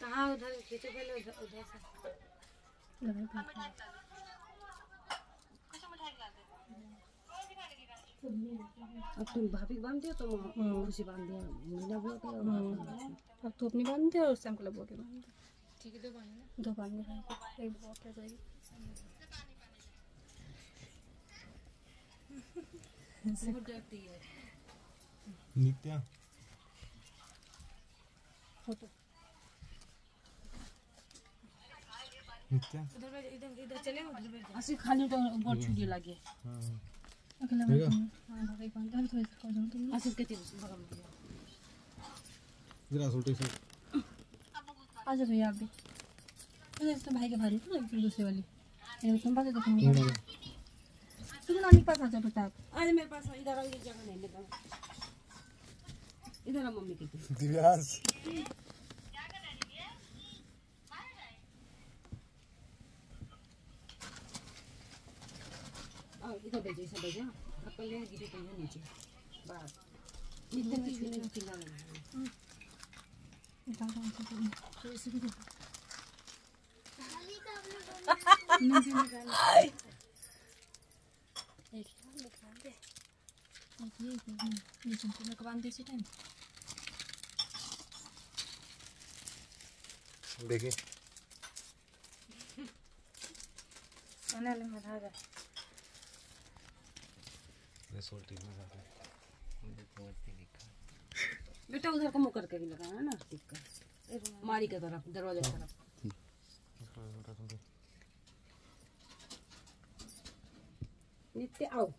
कहाँ उधर खींचो पहले उधर उधर से। अब तुम भाभी बाँध दियो तो खुशी बाँध दिया मीना बुआ का अब तू अपनी बाँध दे और उस को लगवा के बाँध दे ठीक है दो बाँध दो बाँध एक बहुत हो जाएगी है। नित्या। फ़ोटो इधर इधर इधर चले उधर ऐसे खाली तो बहुत छुरी लगे। हाँ। अगला हाँ। भाई बाँध दे थोड़ी सी जाओ तुम। ऐसे कहते बगल में जरा सोटे से। आ जाओ भैया आप भी अरे तो भाई के भारी थी ना दूसरी वाली। ये तुम बात तो तुम तुम नानी पास आ जाओ बेटा। आज मेरे पास इधर ये जगह नहीं लेता। इधर आ मम्मी के पास दिव्यांश। आ इधर भेजो इसे भेजो अपन ले गिरे तो ये नीचे। बस लगा इसे भी दो एक ही। निकाल दे एक ये एक ये ये तुमको मैं बाँध दे इसी टाइम। देखिए। बेटा उधर को मुँह करके भी लगाना ना। टिक्का मारी की तरफ़ दरवाजे की तरफ़। नित्य आओ।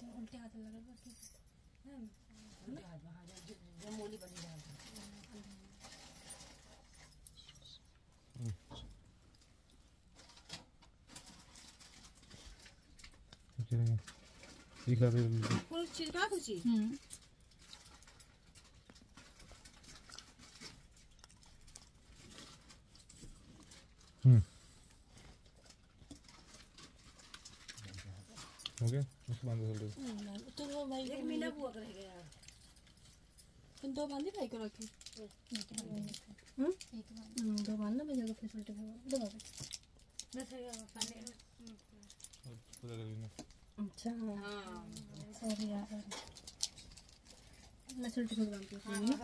दो उल्टे हाथ लगा जमोली बनी रहा ठीक है दिखा दे कोई चीज़ का खुशी हम्म हम्म। हो गया? उसको बाँध दो सोल्टी तो वो भाई एक महीना बुआ कर गया। तुम दो बांधी भाई को रखी? हम्म। हम्म, दो। बांधना भैया को फिर उल्टे भाई दो। बाँध पूरा कर लेना। अच्छा। हाँ। सॉरी यार। मैं उल्टे खुद बांधती हूँ।